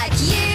like you.